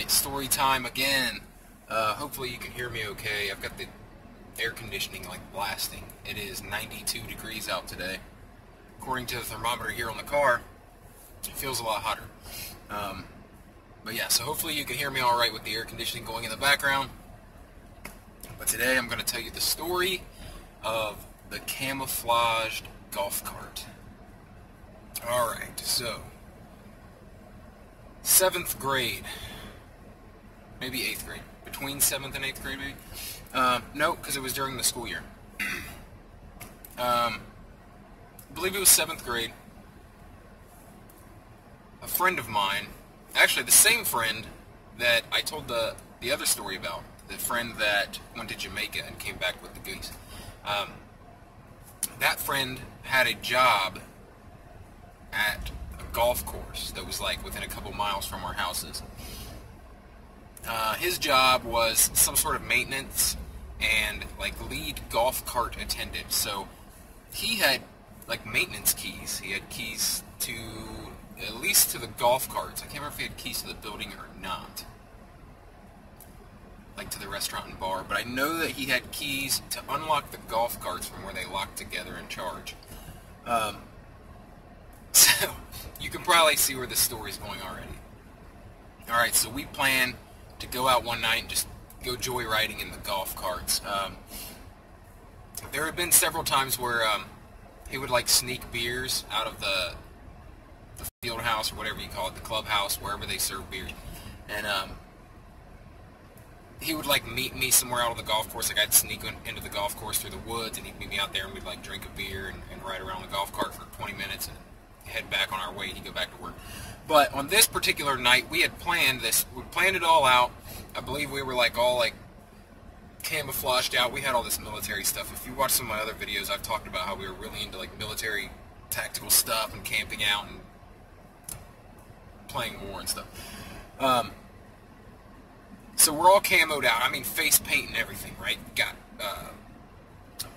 Alright, story time again. Uh, hopefully you can hear me okay. I've got the air conditioning like blasting. It is 92 degrees out today. According to the thermometer here on the car, it feels a lot hotter. Um, but yeah, so hopefully you can hear me alright with the air conditioning going in the background. But today I'm going to tell you the story of the camouflaged golf cart. Alright, so, seventh grade, maybe eighth grade, between seventh and eighth grade maybe? Um, no, because it was during the school year. um, I believe it was seventh grade. A friend of mine, actually the same friend that I told the, the other story about, the friend that went to Jamaica and came back with the goose. Um, that friend had a job at a golf course that was like within a couple miles from our houses. Uh, his job was some sort of maintenance and like lead golf cart attendant. So he had like maintenance keys. He had keys to at least to the golf carts. I can't remember if he had keys to the building or not. Like to the restaurant and bar, but I know that he had keys to unlock the golf carts from where they locked together and charge. Um, so you can probably see where this story is going already. All right, so we plan to go out one night and just go joyriding in the golf carts. Um, there have been several times where um, he would like sneak beers out of the the field house or whatever you call it, the clubhouse, wherever they serve beers, and um, he would like meet me somewhere out on the golf course. Like I'd sneak into the golf course through the woods, and he'd meet me out there, and we'd like drink a beer and, and ride around the golf cart for 20 minutes, and head back on our way. And he'd go back to work. But on this particular night, we had planned this. We planned it all out. I believe we were like all like camouflaged out. We had all this military stuff. If you watch some of my other videos, I've talked about how we were really into like military tactical stuff and camping out and playing war and stuff. Um, so we're all camoed out. I mean, face paint and everything, right? Got uh,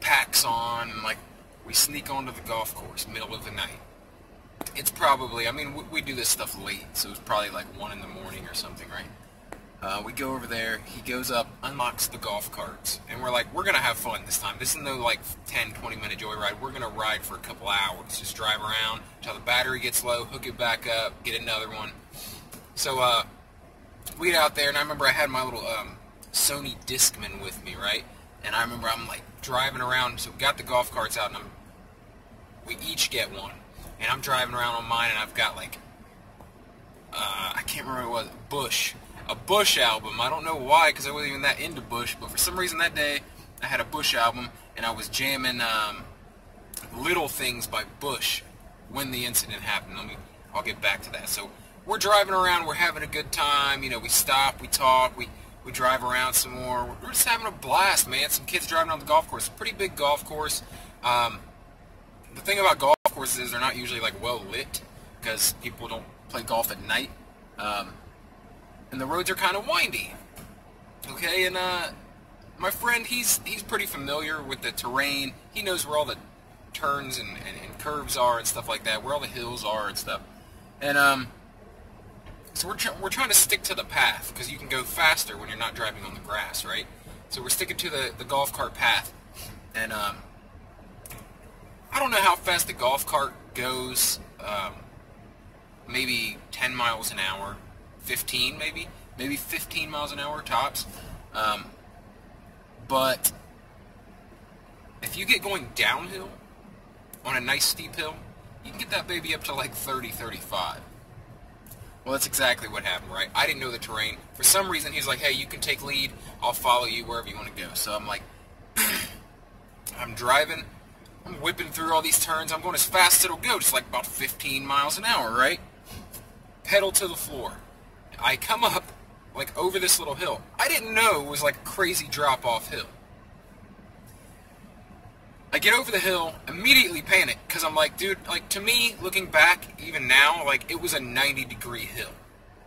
packs on, and like we sneak onto the golf course, middle of the night. It's probably, I mean, we, we do this stuff late, so it's probably like 1 in the morning or something, right? Uh, we go over there, he goes up, unlocks the golf carts, and we're like, we're going to have fun this time. This is no like 10, 20 minute joyride. We're going to ride for a couple hours. Just drive around until the battery gets low, hook it back up, get another one. So, uh, we get out there, and I remember I had my little um, Sony Discman with me, right? And I remember I'm like driving around, so we got the golf carts out, and I'm, we each get one and I'm driving around on mine, and I've got like, uh, I can't remember what it was, Bush, a Bush album. I don't know why, because I wasn't even that into Bush, but for some reason that day, I had a Bush album, and I was jamming um, Little Things by Bush when the incident happened. Let me, I'll get back to that. So we're driving around, we're having a good time. You know, we stop, we talk, we we drive around some more. We're just having a blast, man. Some kids driving on the golf course. Pretty big golf course. Um, the thing about golf courses they're not usually like well lit because people don't play golf at night, um, and the roads are kind of windy. Okay, and uh, my friend, he's he's pretty familiar with the terrain. He knows where all the turns and, and, and curves are and stuff like that, where all the hills are and stuff. And um, so we're we're trying to stick to the path because you can go faster when you're not driving on the grass, right? So we're sticking to the the golf cart path, and um, I don't know how fast the golf cart goes. Um, maybe 10 miles an hour, 15 maybe, maybe 15 miles an hour tops. Um, but if you get going downhill on a nice steep hill, you can get that baby up to like 30, 35. Well, that's exactly what happened, right? I didn't know the terrain. For some reason, he's like, hey, you can take lead. I'll follow you wherever you want to go. So I'm like, I'm driving. I'm whipping through all these turns. I'm going as fast as it'll go, just like about 15 miles an hour, right? Pedal to the floor. I come up, like, over this little hill. I didn't know it was like a crazy drop-off hill. I get over the hill, immediately panic, because I'm like, dude, like, to me, looking back, even now, like, it was a 90-degree hill,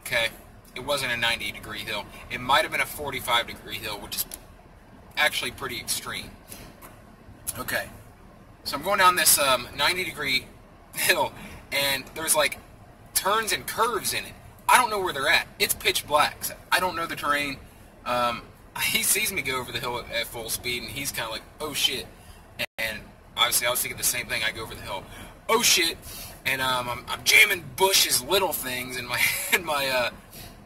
okay? It wasn't a 90-degree hill. It might have been a 45-degree hill, which is actually pretty extreme. Okay. So I'm going down this um, 90 degree hill, and there's like turns and curves in it. I don't know where they're at. It's pitch black. So I don't know the terrain. Um, he sees me go over the hill at, at full speed, and he's kind of like, "Oh shit!" And obviously, I was thinking the same thing. I go over the hill, "Oh shit!" And um, I'm, I'm jamming Bush's little things in my in my uh,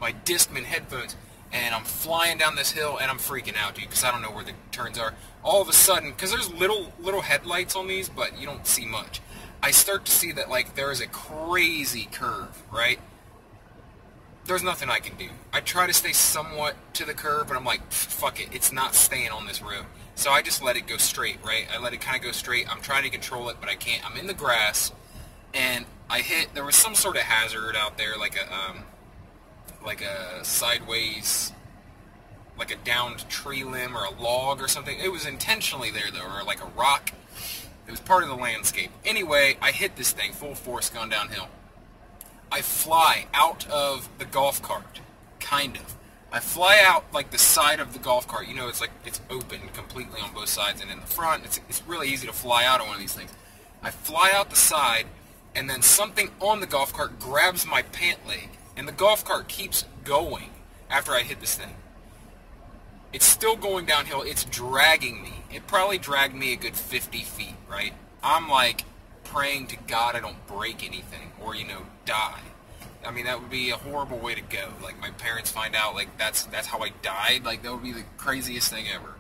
my Discman headphones, and I'm flying down this hill, and I'm freaking out, dude, because I don't know where the turns are. All of a sudden, because there's little little headlights on these, but you don't see much. I start to see that like there is a crazy curve, right? There's nothing I can do. I try to stay somewhat to the curve, but I'm like, fuck it, it's not staying on this road. So I just let it go straight, right? I let it kind of go straight. I'm trying to control it, but I can't. I'm in the grass, and I hit. There was some sort of hazard out there, like a um, like a sideways, like a downed tree limb or a log or something. It was intentionally there though, or like a rock. It was part of the landscape. Anyway, I hit this thing full force going downhill. I fly out of the golf cart, kind of. I fly out like the side of the golf cart. You know, it's like it's open completely on both sides and in the front. It's, it's really easy to fly out on one of these things. I fly out the side, and then something on the golf cart grabs my pant leg, and the golf cart keeps going after I hit this thing. It's still going downhill. It's dragging me. It probably dragged me a good 50 feet, right? I'm like praying to God I don't break anything or, you know, die. I mean, that would be a horrible way to go. Like, my parents find out, like, that's that's how I died. Like, that would be the craziest thing ever.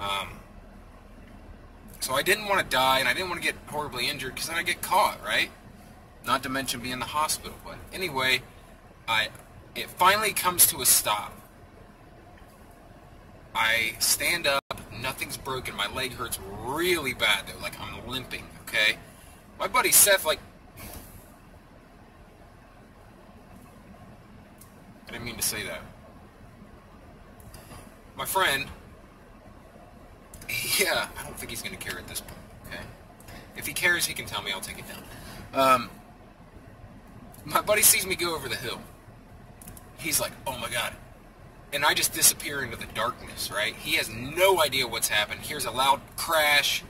Um, so I didn't want to die, and I didn't want to get horribly injured, because then I get caught, right? Not to mention be in the hospital. But anyway, I it finally comes to a stop. I stand up, nothing's broken. My leg hurts really bad though, like I'm limping, okay? My buddy Seth, like, I didn't mean to say that. My friend, yeah, I don't think he's going to care at this point, okay? If he cares, he can tell me, I'll take it down. Um, my buddy sees me go over the hill. He's like, oh my god, and I just disappear into the darkness, right? He has no idea what's happened. Here's a loud crash,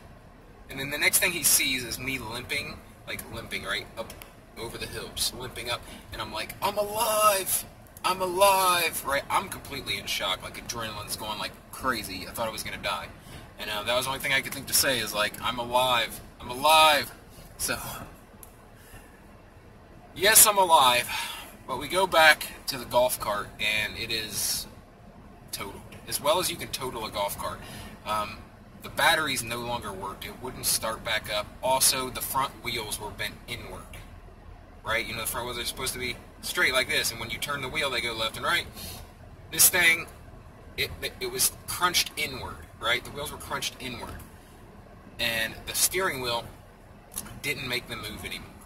and then the next thing he sees is me limping, like limping, right, up over the hill, just limping up, and I'm like, I'm alive! I'm alive! Right? I'm completely in shock, like adrenaline's going like crazy. I thought I was gonna die. And uh, that was the only thing I could think to say is like, I'm alive. I'm alive! So, yes, I'm alive. But we go back to the golf cart, and it is totaled. As well as you can total a golf cart. Um, the batteries no longer worked. It wouldn't start back up. Also, the front wheels were bent inward. Right? You know, the front wheels are supposed to be straight like this, and when you turn the wheel, they go left and right. This thing, it, it was crunched inward, right? The wheels were crunched inward. And the steering wheel didn't make them move anymore.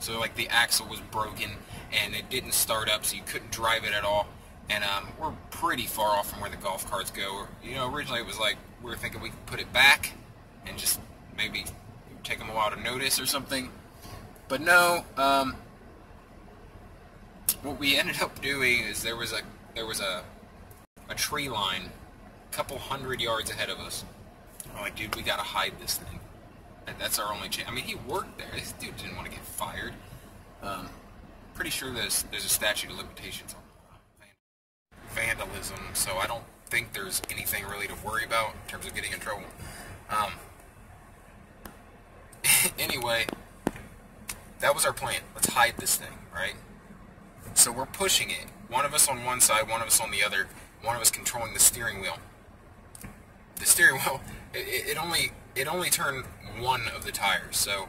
So, like, the axle was broken, and it didn't start up, so you couldn't drive it at all. And um, we're pretty far off from where the golf carts go. You know, originally it was like we were thinking we could put it back and just maybe take them a while to notice or something. But no, um, what we ended up doing is there was a there was a a tree line a couple hundred yards ahead of us. I'm like, dude, we gotta hide this thing. That's our only chance. I mean, he worked there. This dude didn't want to get fired. Um, pretty sure there's there's a statute of limitations on vandalism, so I don't think there's anything really to worry about in terms of getting in trouble. Um, anyway, that was our plan. Let's hide this thing, right? So we're pushing it. One of us on one side, one of us on the other. One of us controlling the steering wheel. The steering wheel, it, it only it only turned one of the tires, so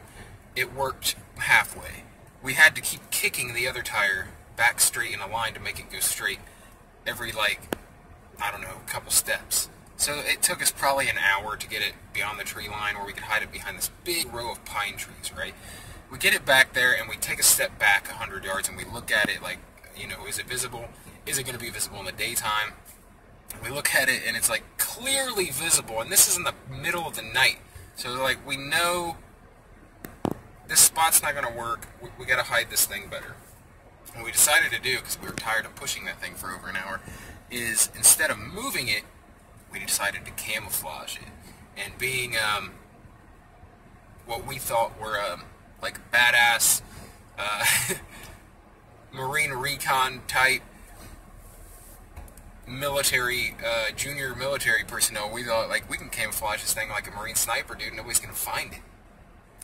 it worked halfway we had to keep kicking the other tire back straight in a line to make it go straight every like I don't know, a couple steps. So it took us probably an hour to get it beyond the tree line where we could hide it behind this big row of pine trees, right? We get it back there and we take a step back 100 yards and we look at it like, you know, is it visible? Is it going to be visible in the daytime? We look at it and it's like clearly visible and this is in the middle of the night. So like we know this spot's not going to work. We, we got to hide this thing better. What we decided to do, because we were tired of pushing that thing for over an hour, is instead of moving it, we decided to camouflage it. And being um, what we thought were um, like badass, uh, Marine recon type military, uh, junior military personnel. We thought, like, we can camouflage this thing like a Marine sniper, dude. Nobody's to find it.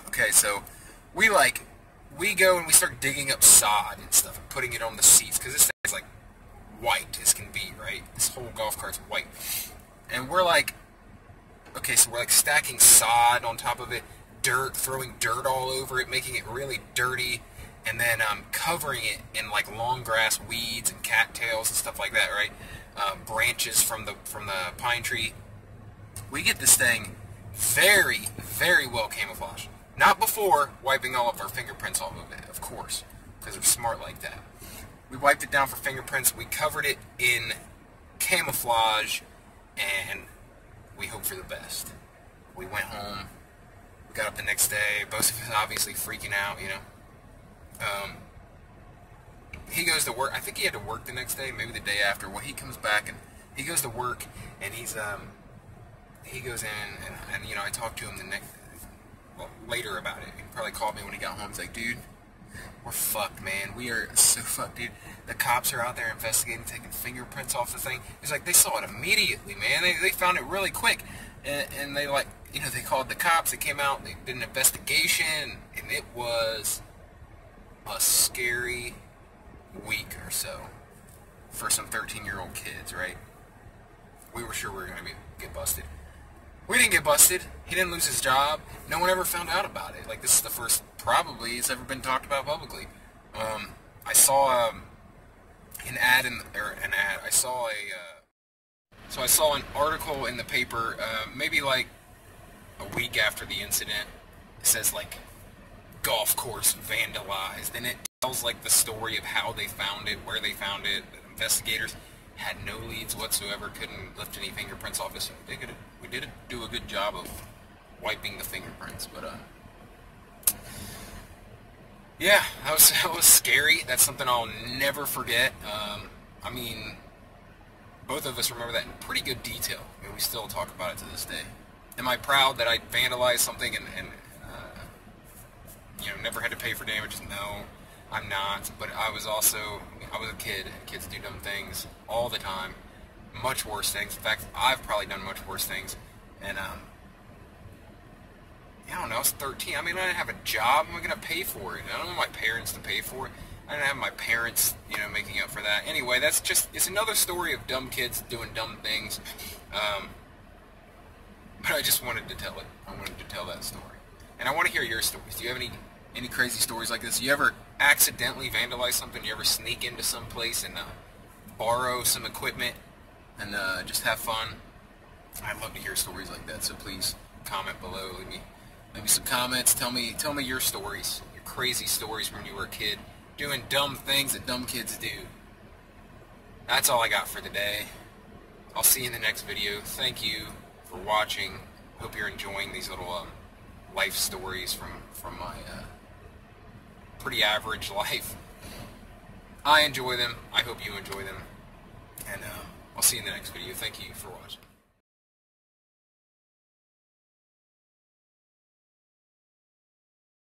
Okay, so we, like, we go and we start digging up sod and stuff and putting it on the seats because this thing's, like, white as can be, right? This whole golf cart's white. And we're like, okay, so we're, like, stacking sod on top of it, dirt, throwing dirt all over it, making it really dirty and then um, covering it in like long grass weeds and cattails and stuff like that, right? Uh, branches from the from the pine tree. We get this thing very, very well camouflaged. Not before wiping all of our fingerprints off of it, of course, because we're smart like that. We wiped it down for fingerprints. We covered it in camouflage, and we hope for the best. We went home. We got up the next day. Both of us obviously freaking out, you know. Um, he goes to work. I think he had to work the next day, maybe the day after. Well, he comes back and he goes to work, and he's um, he goes in and, and you know I talked to him the next well, later about it. He probably called me when he got home. He's like, dude, we're fucked, man. We are so fucked, dude. The cops are out there investigating, taking fingerprints off the thing. He's like, they saw it immediately, man. They, they found it really quick. And, and they like, you know, they called the cops. They came out, they did an investigation, and it was a scary week or so for some 13-year-old kids, right? We were sure we were going to get busted. We didn't get busted. He didn't lose his job. No one ever found out about it. Like this is the first, probably, it's ever been talked about publicly. Um, I saw um, an ad in, or an ad. I saw a, uh, so I saw an article in the paper, uh, maybe like a week after the incident. It says like golf course vandalized, and it tells like the story of how they found it, where they found it. Investigators had no leads whatsoever, couldn't lift any fingerprints off it. So we did, we did do a good job of wiping the fingerprints, but uh, yeah, that was that was scary. That's something I'll never forget. Um, I mean, both of us remember that in pretty good detail. I mean, we still talk about it to this day. Am I proud that I vandalized something and, and you know, never had to pay for damages. No, I'm not. But I was also, I was a kid. Kids do dumb things all the time. Much worse things. In fact, I've probably done much worse things. And, um, I don't know, I was 13. I mean, I didn't have a job. Am I going to pay for it? I don't want my parents to pay for it. I didn't have my parents, you know, making up for that. Anyway, that's just, it's another story of dumb kids doing dumb things. Um, but I just wanted to tell it. I wanted to tell that story. And I want to hear your stories. Do you have any any crazy stories like this? You ever accidentally vandalize something? You ever sneak into some place and uh, borrow some equipment and uh, just have fun? I'd love to hear stories like that. So please comment below. Leave me maybe some comments. Tell me tell me your stories, your crazy stories when you were a kid, doing dumb things that dumb kids do. That's all I got for today. I'll see you in the next video. Thank you for watching. Hope you're enjoying these little um, life stories from from my. Uh, pretty average life. I enjoy them. I hope you enjoy them. And uh, I'll see you in the next video. Thank you for watching.